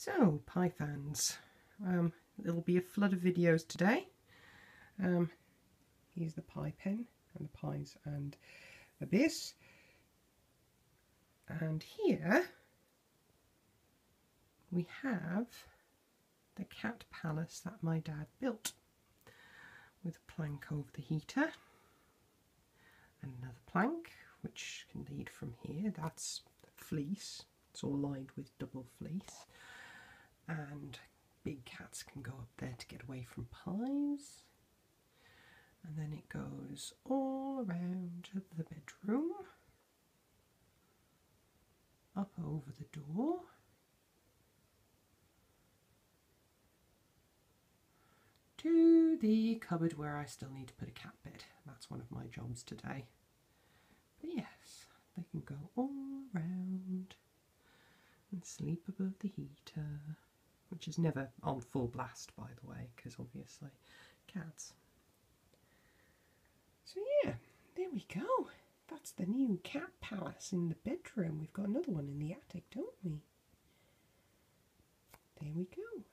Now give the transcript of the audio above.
So, pie fans, um, there'll be a flood of videos today. Um, here's the pie pen and the pies and the base. And here we have the cat palace that my dad built with a plank over the heater. And another plank which can lead from here. That's fleece. It's all lined with double fleece and big cats can go up there to get away from pies and then it goes all around the bedroom up over the door to the cupboard where I still need to put a cat bed. That's one of my jobs today. But yes, they can go all around and sleep above the heater, which is never on full blast, by the way, because obviously cats. So yeah, there we go. That's the new cat palace in the bedroom. We've got another one in the attic, don't we? There we go.